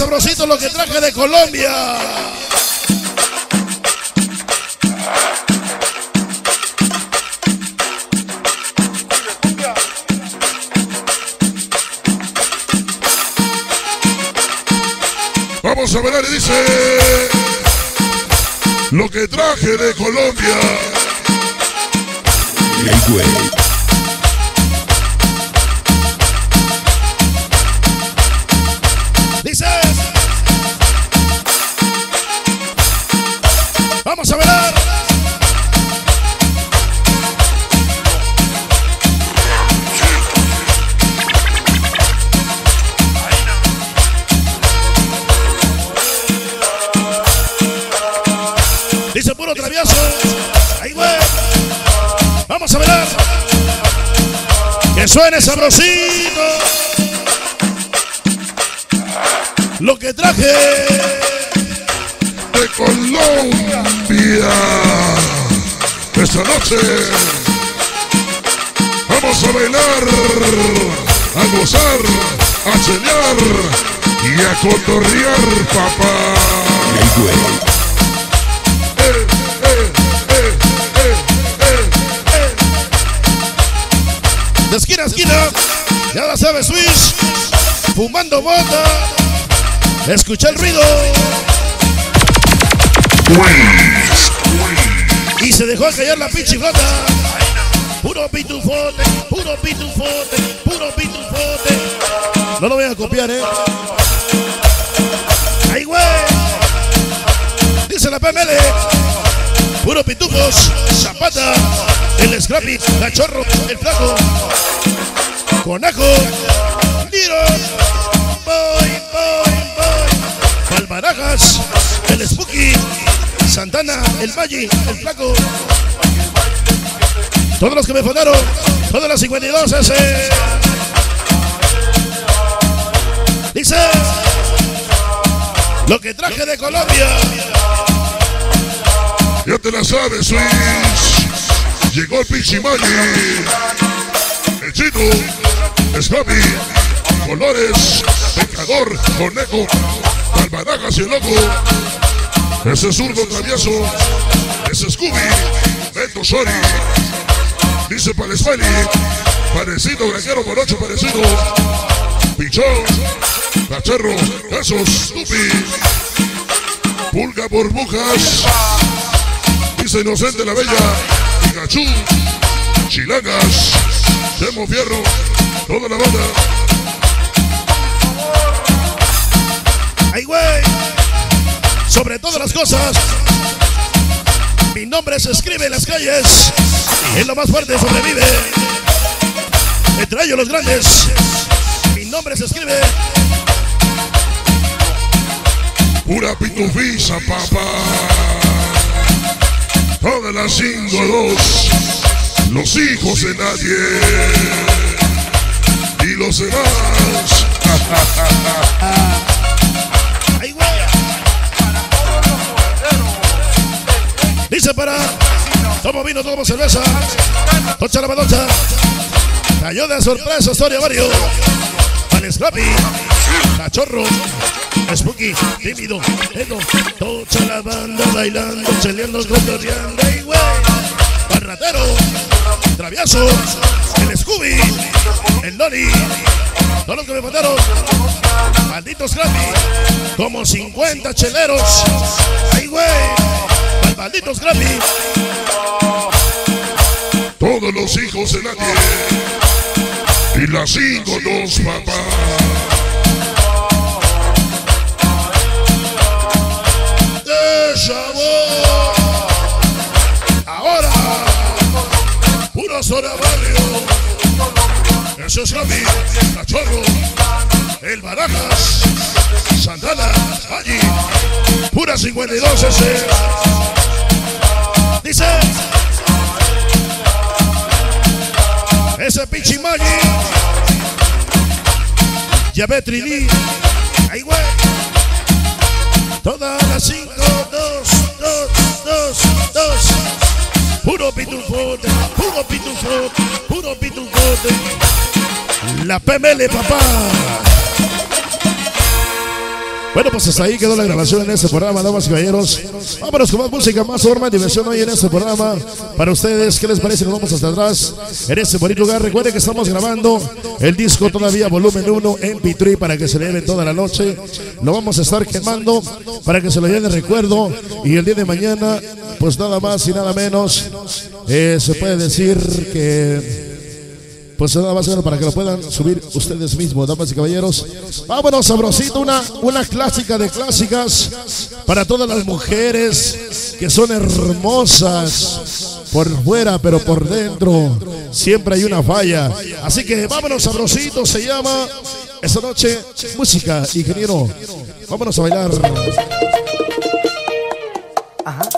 sabrosito lo que traje de Colombia. Vamos a ver dice lo que traje de Colombia. Dice puro travieso. Ahí, güey. Vamos a bailar. Que suene sabrosito. Lo que traje. de Colombia. Esta noche vamos a bailar, a gozar, a cenar y a cotorrear, papá. De esquina a esquina. Ya la sabes, Swish. Fumando bota. Escucha el ruido. Y se dejó caer la pinche flota. Puro pitufote, puro pitufote, puro pitufote. No lo voy a copiar, eh. ¡Ay, güey! Dice la PML. Puro pitufos, Zapata, el Scrappy, Cachorro, el Flaco, Conejo, Liro, Boy, Boy, Boy, Palmarajas, el Spooky, Santana, el Maggi, el Flaco. Todos los que me fundaron, todas las 52 ese. Dice lo que traje de Colombia. Ya te la sabes, Swiss. Llegó el Pichimani. El Chino. Scrappy. Colores. Pecador. Conejo. Albarajas y loco. Ese zurdo travieso. Ese Scooby. Beto Sori. Dice para. Parecido, granjero por ocho parecido. Pichón. Cachorro. Esos. Scooby. Pulga burbujas. Dice Inocente la Bella, Pikachu, Chilangas, Temo Fierro, toda la banda. ¡Ay, güey! Sobre todas las cosas, mi nombre se escribe en las calles. Es lo más fuerte, sobrevive. Entre ellos los grandes, mi nombre se escribe. Pura pitufisa, papá. Todas las cinco dos, los hijos de nadie. Y los demás. Dice para. Tomo vino, tomo cerveza. Tocha la badocha. Cayó de sorpresa, historia varios. Para Scrappy. Cachorro. Spooky, tímido, ego, tocha la banda bailando, cheleando, cotorreando, ¡ay, güey! Barratero, travieso, el Scooby, el Loli, todos los que me mandaron, malditos Scrappy, como 50 cheleros, ¡ay, güey! Malditos Scrappy, Todos los hijos de nadie. Y las cinco dos, papá. de sabor. Ahora, puro Zona Barrio. Eso es Gaby, Cachorro, El Barajas, Santana, allí. Pura 52 ese. Dice. Ese. Ya ve 3D. Ahí, güey. Todas las 5, 2, 2, 2, 2. Puro pitu pitufo, puro pitufo, puro pitufo. La PML, papá. Bueno, pues hasta ahí quedó la grabación en este programa, damas y caballeros. Vámonos con más música, más forma y diversión hoy en este programa. Para ustedes, ¿qué les parece? Nos vamos hasta atrás en este bonito lugar. Recuerden que estamos grabando el disco todavía volumen 1 en Pitri para que se le lleven toda la noche. Lo vamos a estar quemando para que se lo lleven de recuerdo. Y el día de mañana, pues nada más y nada menos, eh, se puede decir que pues nada más para que lo puedan subir ustedes mismos, damas y caballeros. Vámonos, sabrosito, una, una clásica de clásicas para todas las mujeres que son hermosas por fuera, pero por dentro siempre hay una falla. Así que vámonos, sabrosito, se llama esta noche música, ingeniero. Vámonos a bailar. Ajá.